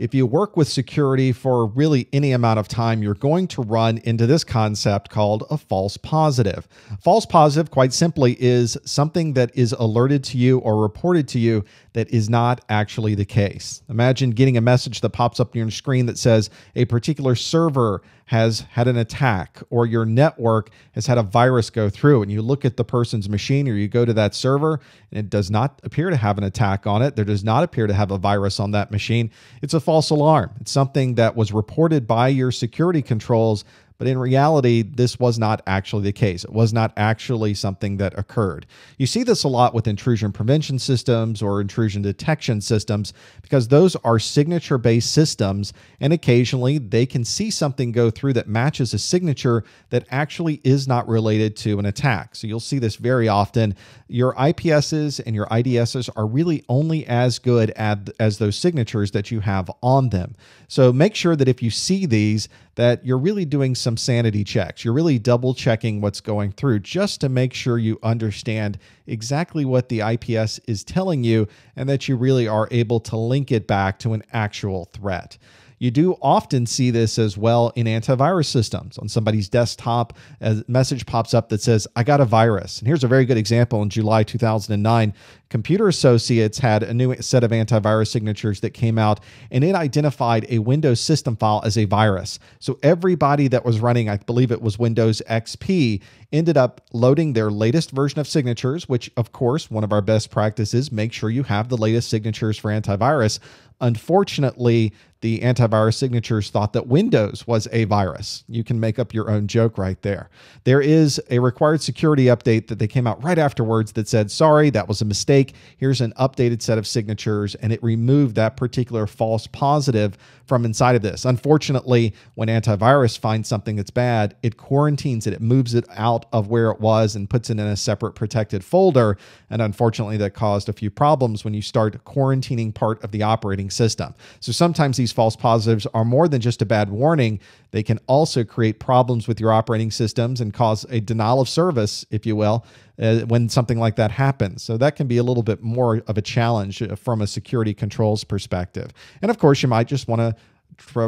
if you work with security for really any amount of time, you're going to run into this concept called a false positive. False positive, quite simply, is something that is alerted to you or reported to you that is not actually the case. Imagine getting a message that pops up on your screen that says a particular server has had an attack or your network has had a virus go through and you look at the person's machine or you go to that server and it does not appear to have an attack on it. There does not appear to have a virus on that machine. It's a false alarm. It's something that was reported by your security controls but in reality, this was not actually the case. It was not actually something that occurred. You see this a lot with intrusion prevention systems or intrusion detection systems because those are signature based systems, and occasionally they can see something go through that matches a signature that actually is not related to an attack. So you'll see this very often. Your IPSs and your IDSs are really only as good as those signatures that you have on them. So make sure that if you see these, that you're really doing some sanity checks. You're really double checking what's going through just to make sure you understand exactly what the IPS is telling you and that you really are able to link it back to an actual threat. You do often see this as well in antivirus systems. On somebody's desktop, a message pops up that says, I got a virus. And here's a very good example in July 2009. Computer Associates had a new set of antivirus signatures that came out, and it identified a Windows system file as a virus. So everybody that was running, I believe it was Windows XP, ended up loading their latest version of signatures, which, of course, one of our best practices, make sure you have the latest signatures for antivirus. Unfortunately, the antivirus signatures thought that Windows was a virus. You can make up your own joke right there. There is a required security update that they came out right afterwards that said, sorry, that was a mistake. Here's an updated set of signatures, and it removed that particular false positive from inside of this. Unfortunately, when antivirus finds something that's bad, it quarantines it, it moves it out of where it was and puts it in a separate protected folder. And unfortunately, that caused a few problems when you start quarantining part of the operating system. So sometimes these false positives are more than just a bad warning, they can also create problems with your operating systems and cause a denial of service, if you will, uh, when something like that happens. So that can be a little bit more of a challenge uh, from a security controls perspective. And of course, you might just want to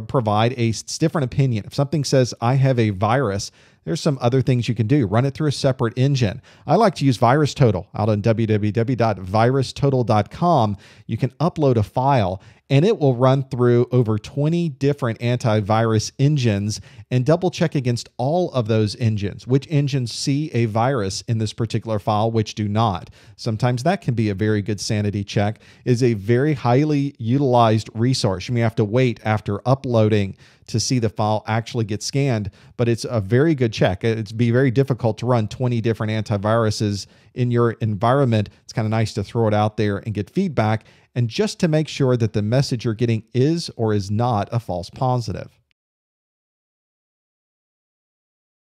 provide a different opinion. If something says, I have a virus, there's some other things you can do. Run it through a separate engine. I like to use VirusTotal out on www.virustotal.com. You can upload a file and it will run through over 20 different antivirus engines and double check against all of those engines, which engines see a virus in this particular file, which do not. Sometimes that can be a very good sanity check, is a very highly utilized resource. You may have to wait after uploading to see the file actually get scanned, but it's a very good check. It'd be very difficult to run 20 different antiviruses in your environment. It's kind of nice to throw it out there and get feedback and just to make sure that the message you're getting is or is not a false positive.